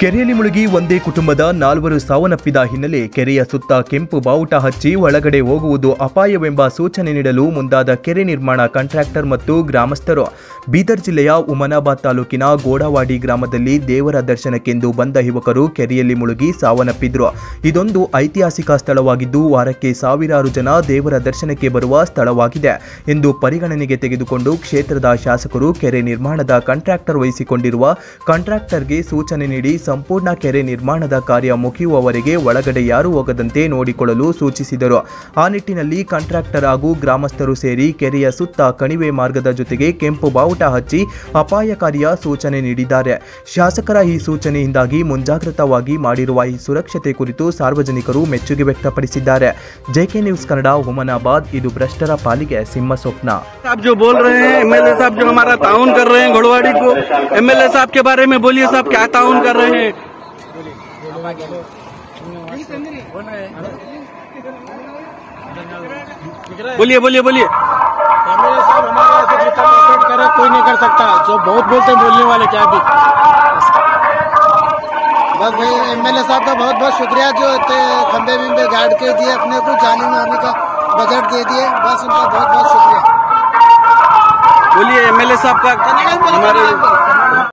ಕೆರೆಯಲ್ಲಿ ಮುಳುಗಿ ಒಂದೇ ಕುಟುಂಬದ ನಾಲ್ವರು ಸಾವನ್ನಪ್ಪಿದ ಹಿನ್ನೆಲೆ ಕೆರೆಯ ಸುತ್ತ ಕೆಂಪು ಬಾವುಟ ಹಚ್ಚಿ ಒಳಗಡೆ ಹೋಗುವುದು ಅಪಾಯವೆಂಬ ಸೂಚನೆ ನೀಡಲು ಮುಂದಾದ ಕೆರೆ ನಿರ್ಮಾಣ ಕಾಂಟ್ರಾಕ್ಟರ್ ಮತ್ತು ಗ್ರಾಮಸ್ಥರು. ಬೀದರ್ ಜಿಲ್ಲೆಯ ಉಮನಾಬಾದ್ ತಾಲೂಕಿನ ಗೋಡವಾಡಿ ಗ್ರಾಮದಲ್ಲಿ ದೇವರ ದರ್ಶನಕ್ಕೆಂದು ಬಂದ ಯುವಕರು ಕೆರೆಯಲ್ಲಿ ಮುಳುಗಿ ಸಾವನ್ನಪ್ಪಿದ್ರು. ಇದೊಂದು ಐತಿಹಾಸಿಕ ಸ್ಥಳವಾಗಿದ್ದು, ವಾರಕ್ಕೆ ಸಾವಿರಾರು ಜನ ದೇವರ ದರ್ಶನಕ್ಕೆ ಬರುವ ಸ್ಥಳವಾಗಿದೆ ಎಂದು ಪರಿಗಣನೆಗೆ ತೆಗೆದುಕೊಂಡು ಕ್ಷೇತ್ರದ ಶಾಸಕರು ಕೆರೆ ನಿರ್ಮಾಣದ ಕಾಂಟ್ರಾಕ್ಟರ್ ವಹಿಸಿಕೊಂಡಿರುವ ಕಾಂಟ್ರಾಕ್ಟರ್ಗೆ ಸೂಚನೆ ನೀಡಿ ಸಂಪೂರ್ಣ ಕೆರೆ ನಿರ್ಮಾಣದ ಕಾರ್ಯ ಮುಗಿಯುವವರೆಗೆ ಒಳಗಡೆ ಯಾರೂ ಹೋಗದಂತೆ ನೋಡಿಕೊಳ್ಳಲು ಸೂಚಿಸಿದರು. ಆ ನಿಟ್ಟಿನಲ್ಲಿ ಕಾಂಟ್ರಾಕ್ಟರ್ ಹಾಗೂ ಗ್ರಾಮಸ್ಥರು ಸೇರಿ ಕೆರೆಯ ಸುತ್ತ ಕಣಿವೆ ಮಾರ್ಗದ ಜೊತೆಗೆ ಕೆಂಪು ಬಾವುಟ ಹಚ್ಚಿ ಅಪಾಯಕಾರಿಯ ಸೂಚನೆ ನೀಡಿದ್ದಾರೆ. ಶಾಸಕರ ಈ ಸೂಚನೆಯಿಂದಾಗಿ ಮುಂಜಾಗ್ರತವಾಗಿ ಮಾಡಿರುವ ಈ ಸುರಕ್ಷತೆ ಕುರಿತು ಸಾರ್ವಜನಿಕರು ಮೆಚ್ಚುಗೆ ವ್ಯಕ್ತಪಡಿಸಿದ್ದಾರೆ. ಜೆಕೆ ನ್ಯೂಸ್ ಕನ್ನಡ ಹುಮನಾಬಾದ್ ಇದು ಭ್ರಷ್ಟರ ಪಾಲಿಗೆ ಸಿಂಹ ಸ್ವಪ್ನ साहब जो बोल रहे हैं एमएलए साहब जो हमारा ताउन कर रहे हैं घोड़वाड़ी को एमएलए साहब के बारे में बोलिए साहब, क्या ताउन कर रहे हैं? बोलिए बोलिए बोलिए। एमएलए साहब हमारे करे, कोई नहीं कर सकता। जो बहुत बोलते हैं, बोलने वाले क्या भी। बस भाई एमएलए साहब का बहुत बहुत शुक्रिया जो खंबे बिंबे गार्ड के दिए अपने को, जाने में आने का बजट दे दिए। बस उनका बहुत बहुत एल साहब का हमारे